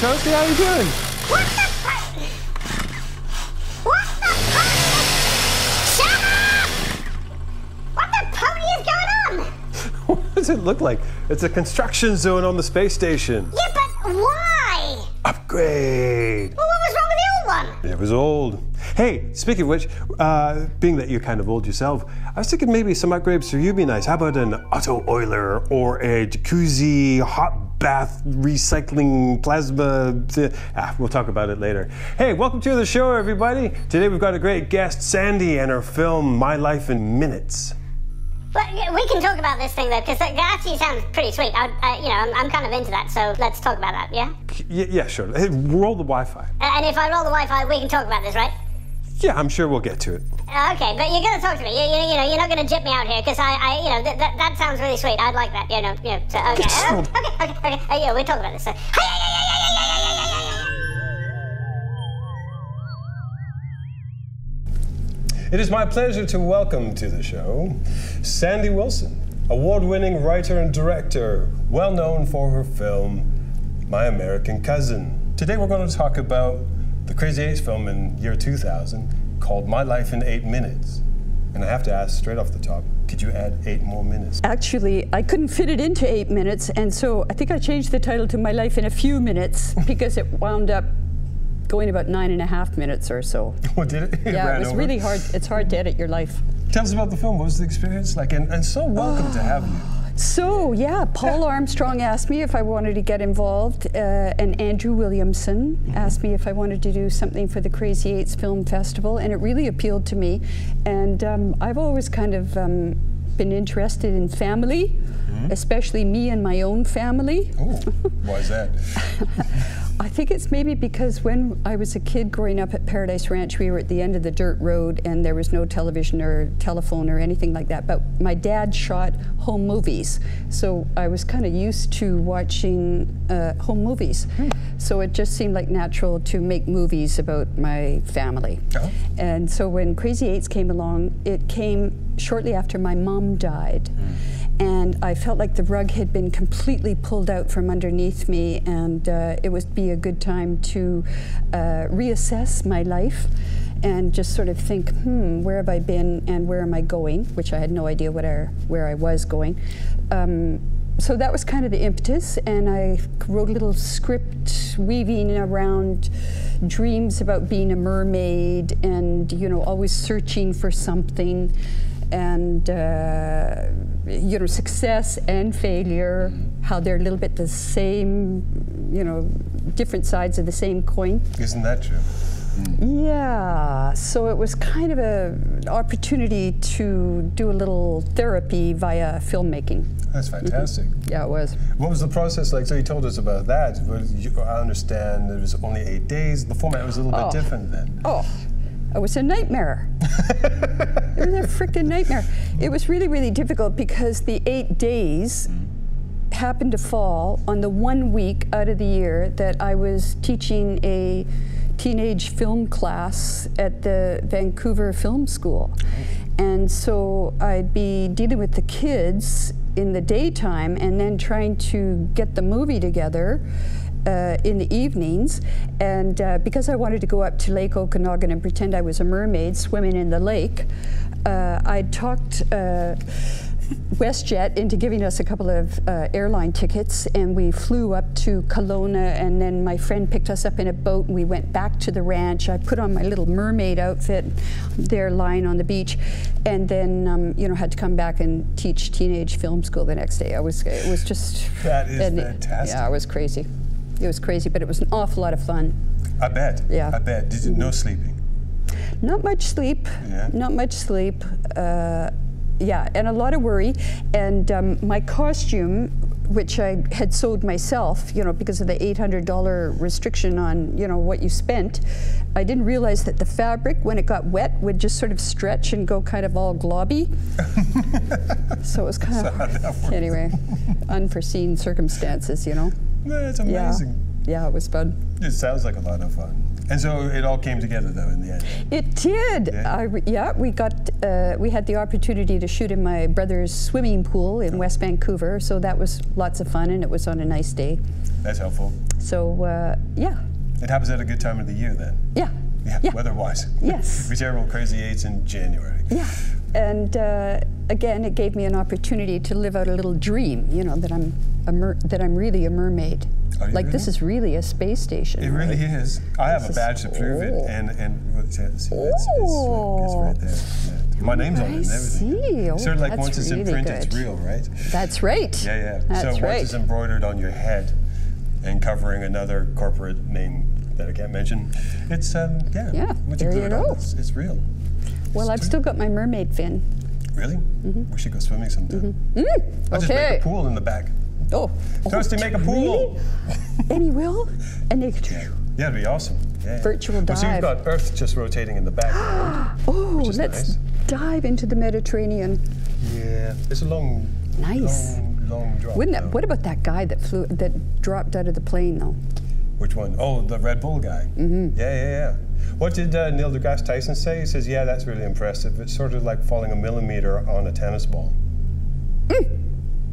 Toasty, how you doing? What the fuck? What the fuck? Shut up! What the pony is going on? What does it look like? It's a construction zone on the space station. Yeah, but why? Upgrade. Well, what was wrong with the old one? It was old. Hey, speaking of which, uh, being that you're kind of old yourself, I was thinking maybe some upgrades for you would be nice. How about an auto oiler or a jacuzzi, hot bath, recycling plasma? Ah, we'll talk about it later. Hey, welcome to the show, everybody. Today we've got a great guest, Sandy, and her film My Life in Minutes. But we can talk about this thing though, because that actually sounds pretty sweet. I, uh, you know, I'm, I'm kind of into that, so let's talk about that, yeah? Y- yeah, sure. Hey, roll the Wi-Fi. Uh, and if I roll the Wi-Fi, we can talk about this, right? Yeah, I'm sure we'll get to it. Uh, okay, but you're gonna talk to me. You, you, you know, you're not gonna jip me out here, because I, I, you know, th- that that sounds really sweet. I'd like that, you know. You know so, okay, Uh, okay, okay, okay. Uh, yeah, we'll talk about this. So, It is my pleasure to welcome to the show Sandy Wilson, award winning writer and director, well known for her film My American Cousin. Today we're going to talk about the Crazy Eights film in year 2000 called My Life in Eight Minutes. And I have to ask straight off the top could you add eight more minutes? Actually, I couldn't fit it into eight minutes, and so I think I changed the title to My Life in a Few Minutes because it wound up going about nine and a half minutes or so. What did it? Yeah, ran it was over? really hard. It's hard to edit your life. Tell us about the film. What was the experience like? And, and so welcome to have you. So, yeah, Paul Armstrong asked me if I wanted to get involved, uh, and Andrew Williamson asked me if I wanted to do something for the Crazy Eights Film Festival, and it really appealed to me. And um, I've always kind of um, been interested in family, especially me and my own family. Oh, why is that? I think it's maybe because when I was a kid growing up at Paradise Ranch, we were at the end of the dirt road and there was no television or telephone or anything like that. But my dad shot home movies. So I was kind of used to watching uh, home movies. So it just seemed like natural to make movies about my family. Oh. And so when Crazy Eights came along, it came shortly after my mom died. And I felt like the rug had been completely pulled out from underneath me, and uh, it would be a good time to uh, reassess my life and just sort of think, hmm, where have I been and where am I going? Which I had no idea what I, where I was going. Um, so that was kind of the impetus, and I wrote a little script weaving around dreams about being a mermaid and, you know, always searching for something and uh, you know success and failure mm-hmm. how they're a little bit the same you know different sides of the same coin Isn't that true? Mm. yeah so it was kind of a an opportunity to do a little therapy via filmmaking That's mm-hmm. fantastic. yeah it was What was the process like? So you told us about that. But you, I understand it was only eight days. The format was a little Oh. bit different then. Oh, it was a nightmare. it was a freaking nightmare. It was really, really difficult because the eight days happened to fall on the one week out of the year that I was teaching a teenage film class at the Vancouver Film School. And so I'd be dealing with the kids in the daytime and then trying to get the movie together uh, in the evenings. And uh, because I wanted to go up to Lake Okanagan and pretend I was a mermaid swimming in the lake, uh, I talked uh, WestJet into giving us a couple of uh, airline tickets, and we flew up to Kelowna. And then my friend picked us up in a boat, and we went back to the ranch. I put on my little mermaid outfit, there lying on the beach, and then um, you know had to come back and teach teenage film school the next day. I was it was just That is and fantastic. Yeah, it was crazy. It was crazy, but it was an awful lot of fun. I bet. Yeah. I bet. Did you no sleeping? Not much sleep. Yeah. Not much sleep. Uh, yeah, and a lot of worry. And um, my costume, which I had sewed myself, you know, because of the $800 restriction on, you know, what you spent, I didn't realize that the fabric, when it got wet, would just sort of stretch and go kind of all globby. so it was kind So how'd that of, anyway, unforeseen circumstances, you know. That's Yeah. amazing. Yeah, it was fun. It sounds like a lot of fun. And so it all came together though in the end. It did. Yeah. I yeah, we got uh, we had the opportunity to shoot in my brother's swimming pool in West Vancouver, so that was lots of fun, and it was on a nice day. That's helpful. So uh, yeah, It happens at a good time of the year then. yeah, Yeah, Yeah. weather-wise. Yes. Whichever crazy eights in January. yeah. And uh, again, it gave me an opportunity to live out a little dream. You know that I'm a mer- that I'm really a mermaid. Like this is really a space station. It really is. I have a This badge to prove it, and and? See, it's, it's, it's right there. Yeah. My name's on it I and everything. see. Oh, sort of like once it's in really print, it's real, right? That's right. Yeah, yeah. That's so once right. it's embroidered on your head and covering another corporate name that I can't mention, it's um yeah. Yeah, Once there glue you it on. It's, it's real. Well, I've still got my mermaid fin. Really? Mm-hmm. We should go swimming sometime. Mm-hmm. Mm-hmm. I'll just make. A pool in the back. Oh, oh, Toasty, make a pool. and he will, and they. Yeah, it'd be awesome. Yeah. Virtual Well, so you've got Earth just rotating in the background. Oh, let's nice. dive into the Mediterranean. yeah, it's a long, Nice. long, long drop. Wouldn't that? though. What about that guy that flew that dropped out of the plane though? Which one? Oh, the Red Bull guy. Mm-hmm. Yeah, yeah, yeah. What did uh, Neil deGrasse Tyson say? He says, "Yeah, that's really impressive. It's sort of like falling a millimeter on a tennis ball." Hmm.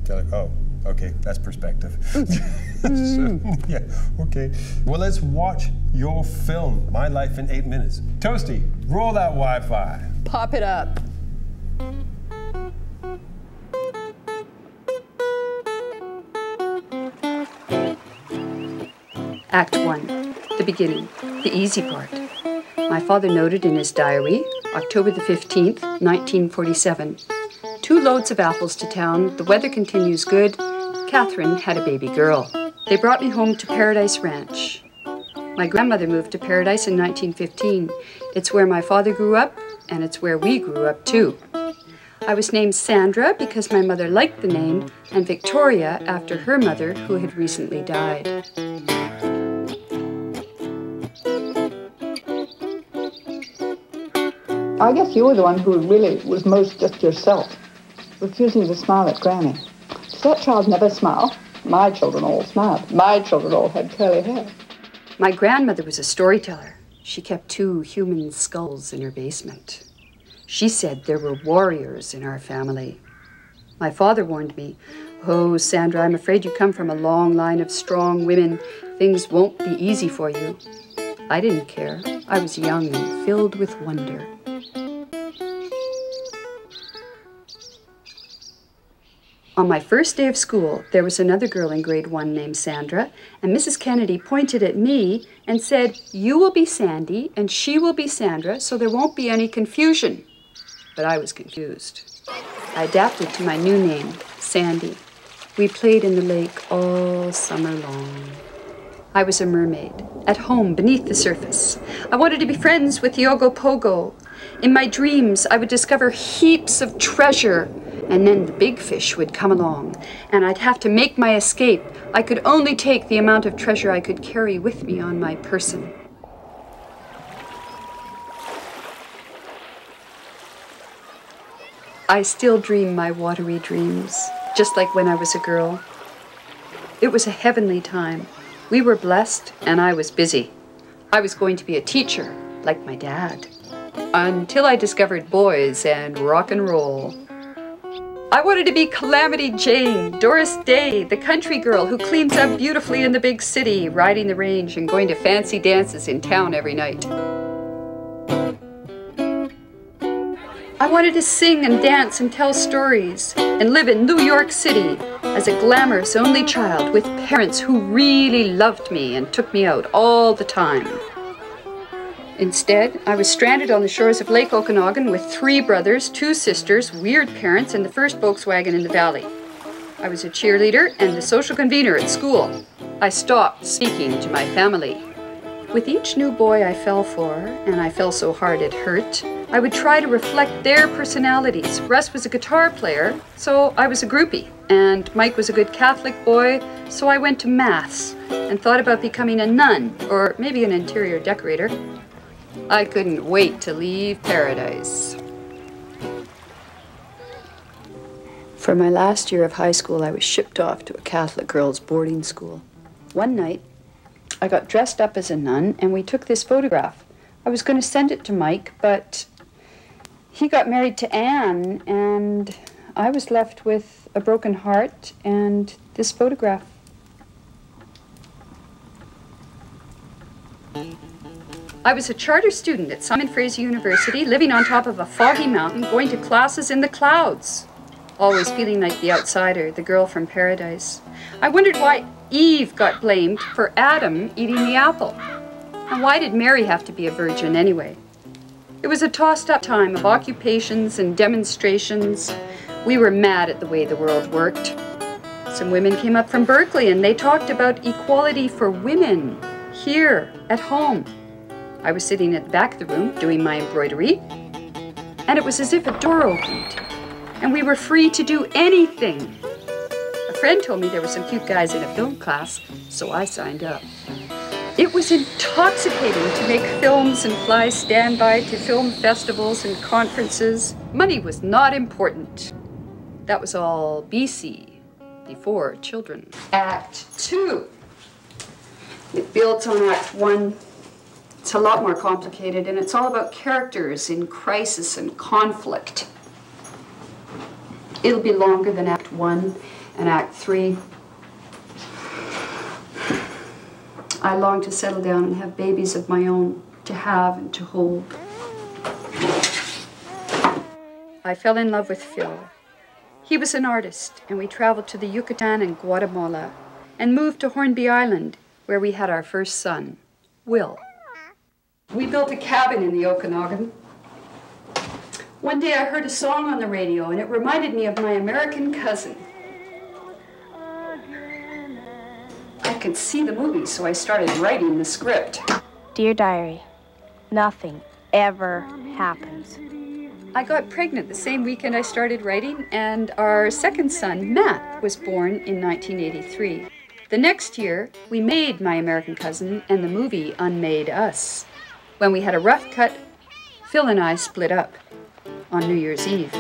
They're like, "Oh, okay, that's perspective." Hmm. Hmm. so, yeah, okay. Well, let's watch your film, My Life in Eight Minutes. Toasty, roll that Wi-Fi. Pop it up. Act 1 The beginning, the easy part. My father noted in his diary, October the 15th, 1947. Two loads of apples to town, the weather continues good. Catherine had a baby girl. They brought me home to Paradise Ranch. My grandmother moved to Paradise in 1915. It's where my father grew up, and it's where we grew up too. I was named Sandra because my mother liked the name, and Victoria after her mother, who had recently died. I guess you were the one who really was most just yourself, refusing to smile at Granny. Does that child never smile? My children all smiled. My children all had curly hair. My grandmother was a storyteller. She kept two human skulls in her basement. She said there were warriors in our family. My father warned me, Oh, Sandra, I'm afraid you come from a long line of strong women. Things won't be easy for you. I didn't care. I was young and filled with wonder. On my first day of school, there was another girl in grade one named Sandra, and Mrs. Kennedy pointed at me and said, You will be Sandy, and she will be Sandra, so there won't be any confusion. But I was confused. I adapted to my new name, Sandy. We played in the lake all summer long. I was a mermaid, at home beneath the surface. I wanted to be friends with Ogopogo. In my dreams, I would discover heaps of treasure, and then the big fish would come along, and I'd have to make my escape. I could only take the amount of treasure I could carry with me on my person. I still dream my watery dreams, just like when I was a girl. It was a heavenly time. We were blessed, and I was busy. I was going to be a teacher, like my dad, until I discovered boys and rock and roll. I wanted to be Calamity Jane, Doris Day, the country girl who cleans up beautifully in the big city, riding the range and going to fancy dances in town every night. I wanted to sing and dance and tell stories and live in New York City as a glamorous only child with parents who really loved me and took me out all the time. Instead, I was stranded on the shores of Lake Okanagan with three brothers, two sisters, weird parents, and the first Volkswagen in the valley. I was a cheerleader and the social convener at school. I stopped speaking to my family. With each new boy I fell for, and I fell so hard it hurt, I would try to reflect their personalities. Russ was a guitar player, so I was a groupie. And Mike was a good Catholic boy, so I went to Mass and thought about becoming a nun or maybe an interior decorator. I couldn't wait to leave paradise. For my last year of high school, I was shipped off to a Catholic girls' boarding school. One night, I got dressed up as a nun and we took this photograph. I was going to send it to Mike, but he got married to Anne and I was left with a broken heart and this photograph. I was a charter student at Simon Fraser University, living on top of a foggy mountain, going to classes in the clouds. Always feeling like the outsider, the girl from paradise. I wondered why Eve got blamed for Adam eating the apple. And why did Mary have to be a virgin anyway? It was a tossed up time of occupations and demonstrations. We were mad at the way the world worked. Some women came up from Berkeley and they talked about equality for women here at home. I was sitting at the back of the room doing my embroidery, and it was as if a door opened, and we were free to do anything. A friend told me there were some cute guys in a film class, so I signed up. It was intoxicating to make films and fly standby to film festivals and conferences. Money was not important. That was all BC, before children. Act two. It builds on Act one it's a lot more complicated, and it's all about characters in crisis and conflict. It'll be longer than Act One and Act Three. I long to settle down and have babies of my own, to have and to hold. I fell in love with Phil. He was an artist, and we traveled to the Yucatan and Guatemala and moved to Hornby Island, where we had our first son, Will. We built a cabin in the Okanagan. One day I heard a song on the radio and it reminded me of my American cousin. I could see the movie, so I started writing the script. Dear Diary, nothing ever happens. I got pregnant the same weekend I started writing, and our second son, Matt, was born in 1983. The next year, we made My American Cousin, and the movie unmade us. When we had a rough cut, Phil and I split up on New Year's Eve.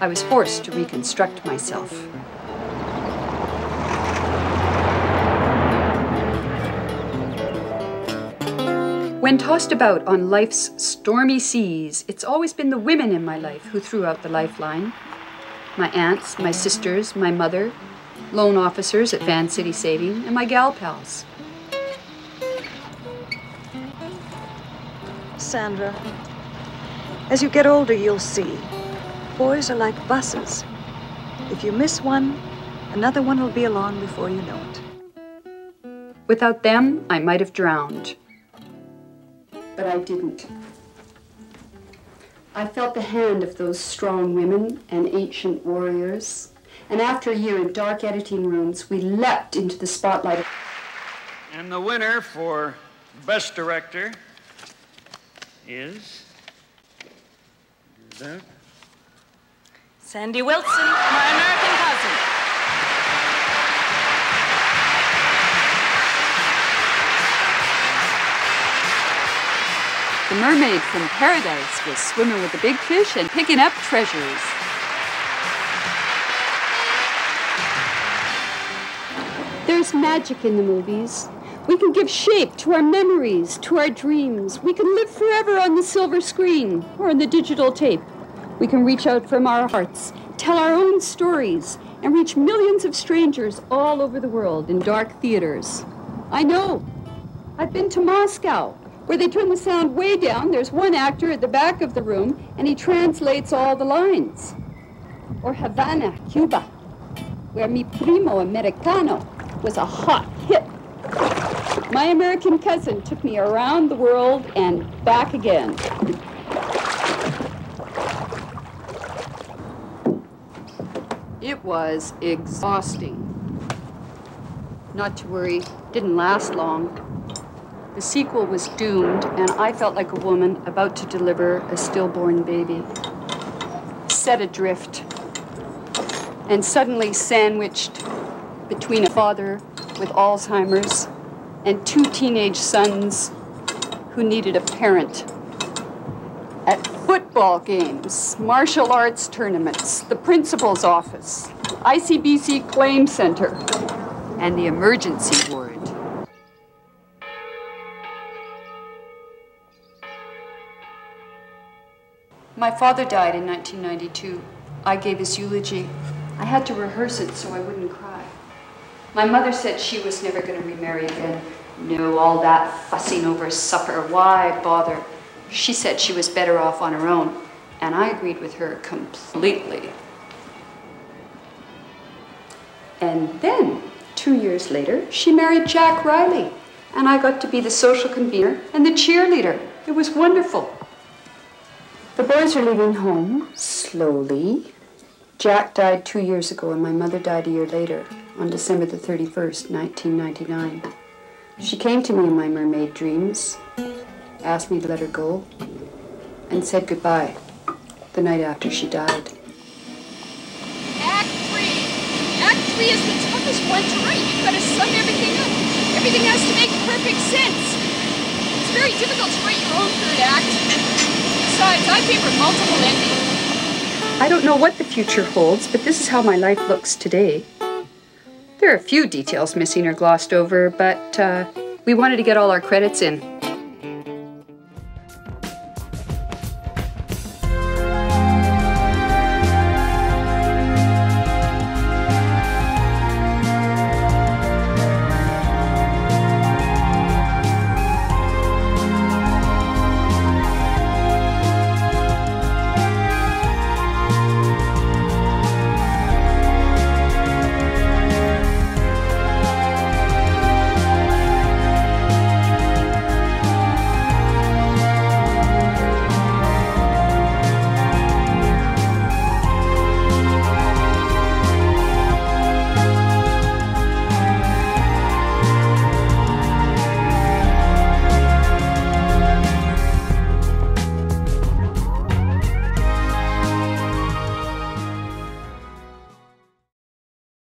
I was forced to reconstruct myself. When tossed about on life's stormy seas, it's always been the women in my life who threw out the lifeline. My aunts, my sisters, my mother, loan officers at Vancity Saving, and my gal pals. Sandra. As you get older, you'll see. Boys are like buses. If you miss one, another one will be along before you know it. Without them, I might have drowned. But I didn't. I felt the hand of those strong women and ancient warriors. And after a year in dark editing rooms, we leapt into the spotlight. And the winner for Best Director is. That? Sandy Wilson, my American cousin. The mermaid from paradise was swimming with the big fish and picking up treasures. There's magic in the movies. We can give shape to our memories, to our dreams. We can live forever on the silver screen or on the digital tape. We can reach out from our hearts, tell our own stories, and reach millions of strangers all over the world in dark theaters. I know. I've been to Moscow, where they turn the sound way down. There's one actor at the back of the room, and he translates all the lines. Or Havana, Cuba, where Mi Primo Americano was a hot. My American cousin took me around the world and back again. It was exhausting. Not to worry, didn't last long. The sequel was doomed, and I felt like a woman about to deliver a stillborn baby. Set adrift, and suddenly sandwiched between a father with Alzheimer's and two teenage sons who needed a parent. At football games, martial arts tournaments, the principal's office, ICBC Claim Center, and the emergency ward. My father died in 1992. I gave his eulogy. I had to rehearse it so I wouldn't cry. My mother said she was never going to remarry again. No, all that fussing over supper, why bother? She said she was better off on her own, and I agreed with her completely. And then, two years later, she married Jack Riley, and I got to be the social convener and the cheerleader. It was wonderful. The boys are leaving home slowly. Jack died two years ago, and my mother died a year later, on December the 31st, 1999. She came to me in my mermaid dreams, asked me to let her go, and said goodbye the night after she died. Act three. Act three is the toughest one to write. You've got to sum everything up. Everything has to make perfect sense. It's very difficult to write your own third act. Besides, I favor multiple endings. I don't know what the future holds, but this is how my life looks today. There are a few details missing or glossed over, but uh, we wanted to get all our credits in.